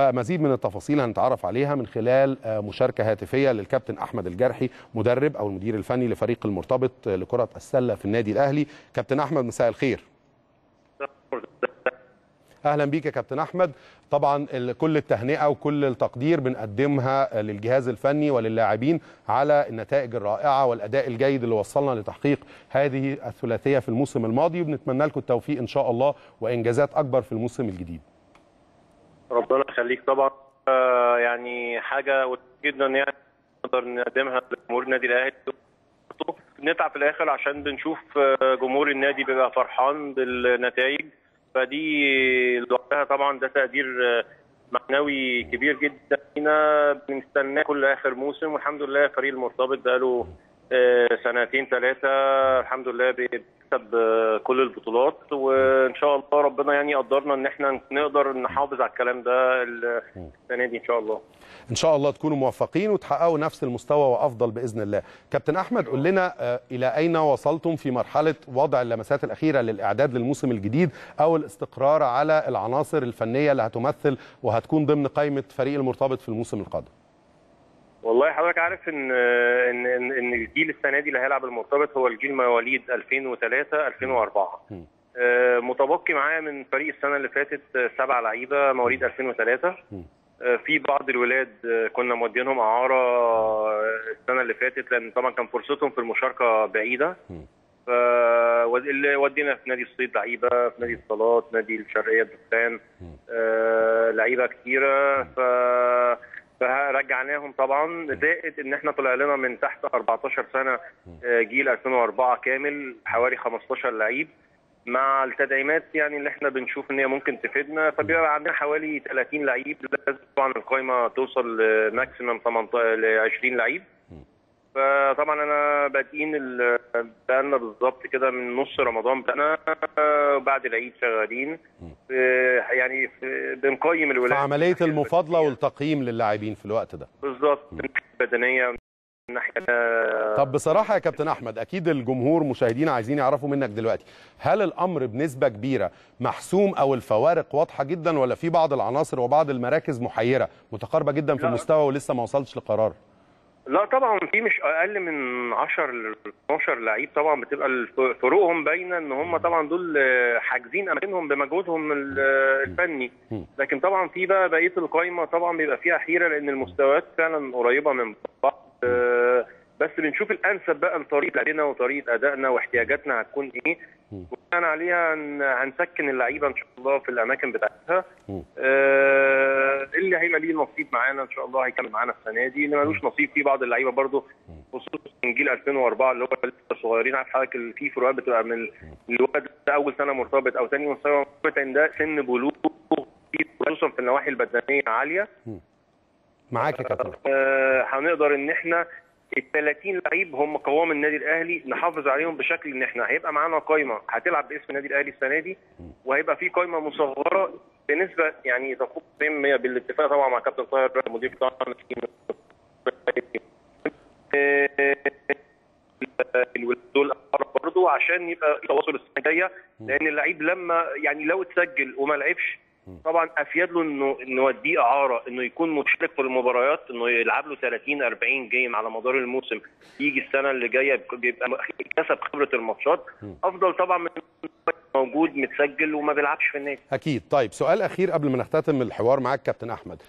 مزيد من التفاصيل هنتعرف عليها من خلال مشاركة هاتفية للكابتن أحمد الجرحي مدرب أو المدير الفني لفريق المرتبط لكرة السلة في النادي الأهلي. كابتن أحمد مساء الخير. أهلا بيك يا كابتن أحمد. طبعا كل التهنئة وكل التقدير بنقدمها للجهاز الفني وللاعبين على النتائج الرائعة والأداء الجيد اللي وصلنا لتحقيق هذه الثلاثية في الموسم الماضي. وبنتمنى لكم التوفيق إن شاء الله وإنجازات أكبر في الموسم الجديد. ربنا يخليك طبعا. آه يعني حاجة جدا يعني نقدر نقدمها لجمهور النادي الأهلي. نتعب في الآخر عشان بنشوف جمهور النادي بيبقى فرحان بالنتائج. فدي لوحدها طبعا ده تقدير معنوي كبير جدا. لينا بنستناه كل آخر موسم والحمد لله فريق المرتبط بقاله سنتين ثلاثة الحمد لله بيكسب كل البطولات وإن شاء الله ربنا يعني قدرنا إن إحنا نقدر نحافظ على الكلام ده السنة دي إن شاء الله. إن شاء الله تكونوا موفقين وتحققوا نفس المستوى وأفضل بإذن الله. كابتن أحمد قول لنا إلى أين وصلتم في مرحلة وضع اللمسات الأخيرة للإعداد للموسم الجديد أو الاستقرار على العناصر الفنية اللي هتمثل وهتكون ضمن قائمة فريق المرتبط في الموسم القادم؟ والله حضرتك عارف إن إن إن الجيل السنة دي اللي هيلعب المرتبط هو الجيل مواليد 2003 2004 آه متبقي معايا من فريق السنة اللي فاتت سبع لعيبة مواليد 2003 آه في بعض الولاد كنا مودينهم أعارة السنة اللي فاتت لأن طبعا كان فرصتهم في المشاركة بعيدة. ف اللي ودينا في نادي الصيد لعيبة في نادي الصالات نادي الشرقية الدخان آه لعيبة كتيرة. ف فرجعناهم طبعا. زائد إن إحنا طلع لنا من تحت 14 سنة جيل 2004 كامل حوالي 15 لعيب. مع التدعيمات يعني اللي إحنا بنشوف إن هي ممكن تفيدنا فبيبقى عندنا حوالي 30 لعيب لازم طبعا القائمه توصل لماكسيمم 18 ل 20 لعيب. فطبعا أنا بادئين بقالنا بالظبط كده من نص رمضان بقى وبعد العيد شغالين. يعني بنقيم الولاد في عمليه المفاضلة والتقييم للاعبين في الوقت ده. بالظبط. بدنيه ناحيه طب بصراحة يا كابتن أحمد أكيد الجمهور مشاهدينا عايزين يعرفوا منك دلوقتي هل الأمر بنسبة كبيرة محسوم أو الفوارق واضحة جدا ولا في بعض العناصر وبعض المراكز محيرة متقاربة جدا في المستوى ولسه ما وصلتش لقرار؟ لا طبعا في مش أقل من 10 ل 12 لعيب طبعا بتبقى فروقهم باينة إن هم طبعا دول حاجزين أماكنهم بمجهودهم الفني. لكن طبعا في بقى بقية القايمة طبعا بيبقى فيها حيرة لأن المستويات فعلا قريبة من بعض. بس بنشوف الأنسب بقى لطريقة لعبنا وطريقة أدائنا واحتياجاتنا هتكون إيه. وبناء عليها هنسكن اللعيبة إن شاء الله في الأماكن بتاعتها. آه اللي هيبقى ليه نصيب معانا إن شاء الله هيكمل معانا السنة دي. اللي ملوش نصيب في بعض اللعيبة برده خصوصا من جيل 2004 اللي هو لسه صغيرين. عارف حضرتك في فروقات بتبقى من الولد ده أول سنة مرتبط أو ثاني سنة مرتبط ده سن بلوغ خصوصا في النواحي البدنية عالية. معاك يا كابتن. آه هنقدر إن إحنا ال 30 لعيب هم قوام النادي الأهلي نحافظ عليهم بشكل إن إحنا هيبقى معانا قائمه هتلعب باسم النادي الأهلي السنة دي وهيبقى في قائمه مصغرة بنسبة يعني تفوق 100% بالاتفاق طبعا مع كابتن طاهر المدير بتاعنا الولاد دول برضه عشان يبقى تواصل السنة الجاية لأن اللعيب لما يعني لو اتسجل وما لعبش طبعا أفيد له إنه نوديه أعاره إنه يكون مشارك في المباريات إنه يلعب له 30 40 جيم على مدار الموسم. يجي السنة اللي جاية بيبقى كسب خبرة الماتشات. أفضل طبعا من موجود متسجل وما بيلعبش في النادي. أكيد. طيب سؤال أخير قبل ما نختتم الحوار معاك كابتن أحمد.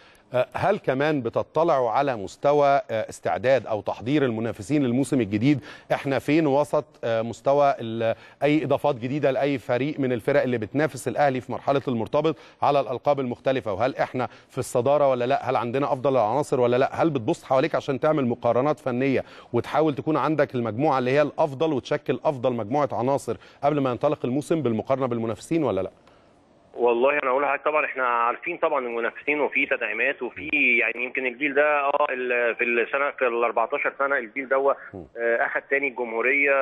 هل كمان بتطلعوا على مستوى استعداد أو تحضير المنافسين للموسم الجديد؟ إحنا فين وسط مستوى أي إضافات جديدة لأي فريق من الفرق اللي بتنافس الأهلي في مرحلة المرتبط على الألقاب المختلفة؟ وهل إحنا في الصدارة ولا لأ؟ هل عندنا أفضل العناصر ولا لأ؟ هل بتبص حواليك عشان تعمل مقارنات فنية وتحاول تكون عندك المجموعة اللي هي الأفضل وتشكل أفضل مجموعة عناصر قبل ما ينطلق الموسم بالمقارنة بالمنافسين ولا لأ؟ والله أنا أقول لحضرتك طبعا إحنا عارفين طبعا المنافسين وفي تدعيمات وفي يعني يمكن الجيل ده آه في السنة في ال 14 سنة الجيل ده اخذ تاني الجمهورية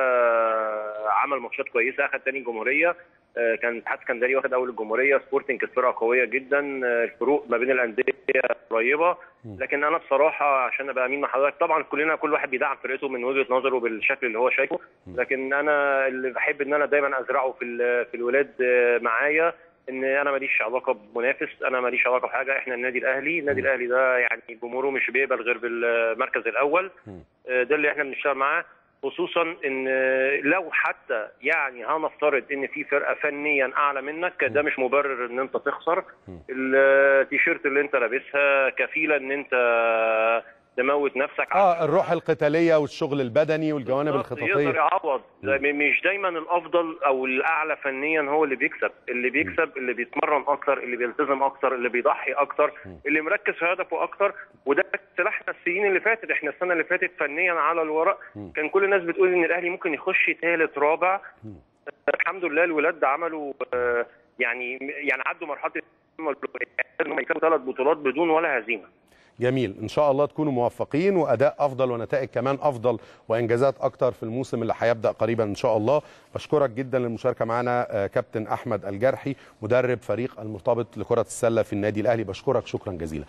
عمل ماتشات كويسة اخذ تاني الجمهورية كان اتحاد اسكندريه واخد أول الجمهورية. سبورتنج فرقة قوية جدا الفروق ما بين الأندية قريبة. لكن أنا بصراحة عشان أبقى أمين مع حضرتك طبعا كلنا كل واحد بيدعم فرقته من وجهة نظره بالشكل اللي هو شايفه. لكن أنا اللي بحب إن أنا دايما أزرعه في في الولاد معايا. إن أنا ماليش علاقة بمنافس أنا ماليش علاقة بحاجة. إحنا النادي الأهلي النادي الأهلي ده يعني جمهوره مش بيقبل غير بالمركز الأول. آه، ده اللي إحنا بنشتغل معاه. خصوصا إن لو حتى يعني هنفترض إن في فرقة فنيا أعلى منك ده مش مبرر إن أنت تخسر. التيشيرت اللي أنت لابسها كفيلة إن أنت تموت نفسك آه الروح القتالية والشغل البدني والجوانب بالظبط، يقدر الخططيه يعوض مش دايما الأفضل أو الأعلى فنيا هو اللي بيكسب. اللي بيكسب اللي بيتمرن أكتر اللي بيلتزم أكتر اللي بيضحي أكتر اللي مركز في هدفه أكتر. وده سلاحنا السنين اللي فاتت. إحنا السنة اللي فاتت فنيا على الورق. كان كل الناس بتقول إن الأهلي ممكن يخش ثالث رابع. الحمد لله الولاد عملوا آه، يعني يعني عدوا مرحلة انهم يكسبوا ثلاث بطولات بدون ولا هزيمة. جميل. إن شاء الله تكونوا موفقين وأداء أفضل ونتائج كمان أفضل وإنجازات أكتر في الموسم اللي هيبدأ قريبا إن شاء الله. بشكرك جدا للمشاركة معنا آه، كابتن أحمد الجرحي مدرب فريق المرتبط لكرة السلة في النادي الأهلي. بشكرك شكرا جزيلا.